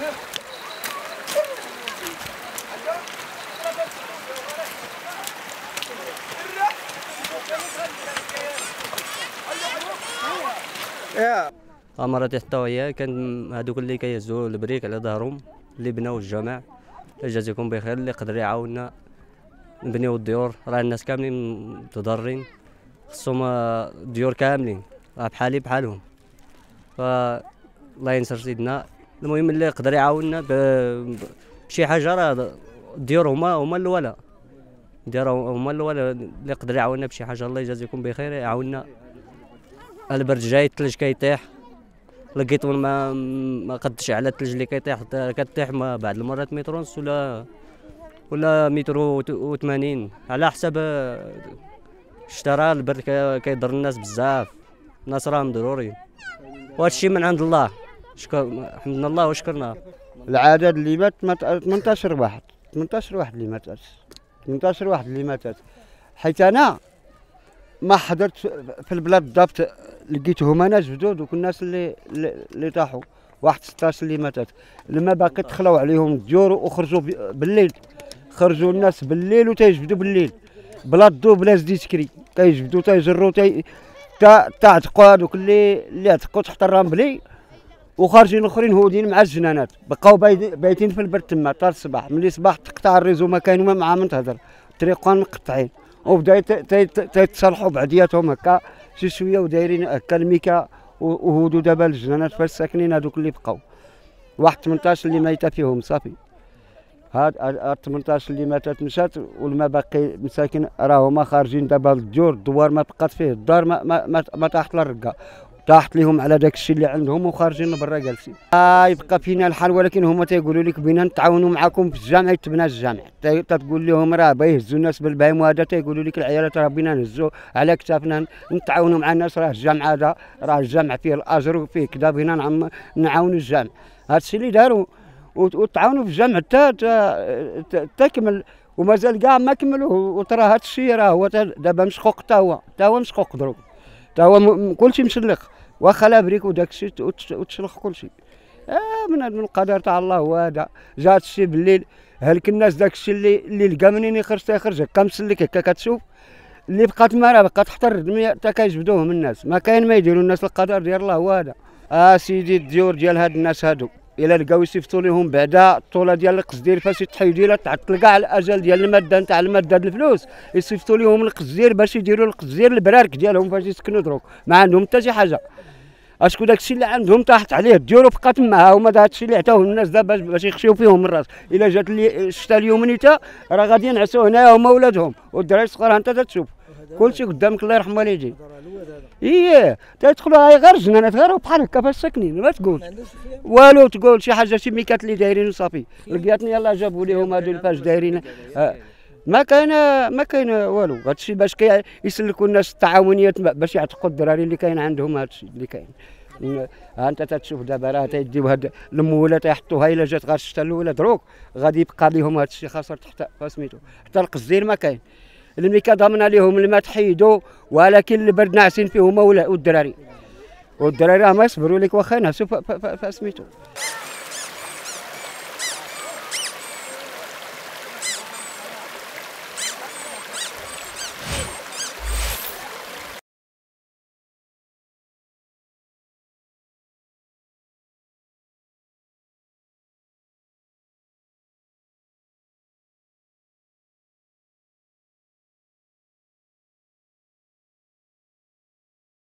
امارات هي كان هذوك اللي كيهزوا البريك على ظهرهم اللي بناو الجامع جزاكم بخير اللي قدر يعاوننا. نبنيو الديور راه الناس كاملين متضررين. خصهم ديور كاملين راه بحالي بحالهم. ف الله ينصر سيدنا. المهم اللي يقدر يعاوننا بشي حاجة راه الديور هما هما الاولى الديور هما الاولى اللي يقدر يعاوننا بشي حاجة. الله يجازيكم بخير يعاوننا. البرد جاي الثلج كيطيح. لقيت ما ما قدش على الثلج اللي كيطيح. كطيح ما بعض المرات متر ونص ولا ولا متر و 80 على آه، اشترى البرد كي- كيضر الناس بزاف. الناس راهم ضروري. وهذا الشيء من عند الله. شكر حمدنا الله وشكرنا. العدد اللي مات مات 18 واحد. 18 واحد اللي ماتت. 18 واحد اللي ماتت. حيت أنا ما حضرت في البلاد بالضبط لقيتهم. أنا جدود وكل الناس اللي اللي طاحوا. واحد 16 اللي ماتت. لما باقي دخلوا عليهم الديور وخرجوا بالليل. خرجوا الناس بالليل وتيجبدوا بالليل. بلا ضو بلا زدي سكري تيجبدوا تيجروا تي تا تا عتقوا هذوك اللي اللي عتقوا تحت الرمبلي وخارجين الاخرين هودين مع الجنانات. بقاو بايتين في البرد تما حتى الصباح. ملي صباح تقطع الريزو ما كاين ما من تهضر الطريقان مقطعين. وبدا يت- تيت- تيتصالحوا بعدياتهم هكا شي شوية ودايرين هكا الميكا وهودو دابا الجنانات فاش ساكنين هذوك اللي بقاو. واحد 18 اللي ميتة فيهم صافي. هاد هاد- هاد 18 اللي ماتت مشات والما باقي مساكن راهما خارجين دابا للديور الدوار ما بقات فيه الدار ما ما ما, ما طاحت للرقة. طاحت لهم على داك الشيء اللي عندهم وخارجين لبرا جالسين آه يبقى فينا الحال ولكن هما تيقولوا لك بينا نتعاونوا معاكم في الجامع يتبنى الجامع. تتقول لهم راه باه يهزوا الناس بالبهيم وهذا تيقولوا لك العيالات راه بينا نهزوا على كتافنا نتعاونوا مع الناس راه الجامع هذا راه الجامع فيه الأجر وفيه كذا بينا نعم نعاونوا الجامع. هذا الشيء اللي داروا وت- وتعاونوا في الجامع حتى تكمل ومازال كاع ما كملوا وترى هذا الشيء راه هو تا- دابا مشقوق حتى هو حتى هو مشقوق دروك. حتى هو كلشي مشلق. واخا لابريك وداك الشيء وتش- وتشلخ كلشي آه من من القدر تاع الله هو هذا. جا هاد الشيء بالليل هلك الناس داك الشيء اللي اللي لقى منين يخرج تيخرج هكا مسلك هكا كتشوف. اللي بقات ما راه بقات حتى الردميه حتى كيجبدوهم الناس. ما كاين ما يديروا الناس القدر ديال الله هو هذا. آه سيدي الديور ديال هاد الناس هادو. إلا لقاو يصيفطوا لهم بعدا الطولة ديال القصدير فاش يتحيدوا إلا تعطل كاع الأجل ديال المادة نتاع المادة الفلوس. يصيفطوا لهم القصدير باش يديروا القصدير البرارك ديالهم فاش يسكنوا دروك. ما عندهم حتى شي حاجة. اشكون داك الشيء اللي عندهم طاحت عليه الديور وبقى تما ها هما داك الشيء اللي عطاوه الناس دابا باش- يخشيو فيهم الرأس. إلا جات اللي الشتا اليوم نيتا راه غادي ينعسوا هنايا هما ولادهم. والدراري الصغار انت تتشوف. كلشي قدامك الله يرحم والديك. إيه تيدخلوا هاي غير جنانات غير بحال هكا فاش ساكنين؟ ما تقول والو تقول شي حاجة شي ميكات اللي دايرين وصافي. لقيتني يلاه جابوا لهم هادو فاش دايرين. آه، ما كاين ما كاين والو. هادشي باش يسلكوا الناس التعاونيات باش يعتقوا الدراري اللي كاين عندهم هادشي اللي كاين. ها انت تتشوف دابا راه تيديو هاد الموله تيحطوها إلا جات غير الشتا الأولى دروك غادي يبقى لهم هادشي خاسر تحت فسميتو حتى القزير ما كاين. الميكا ضامن عليهم الماء تحيدوا ولكن البرد ناعسين فيه هما والدراري. والدراري راه ما يصبروا لك واخا ينعسوا ف- ف- ف- فسميتو